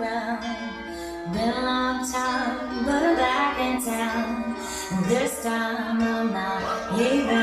around. Been a long time, but I'm back in town. This time I'm not even.